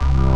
Bye.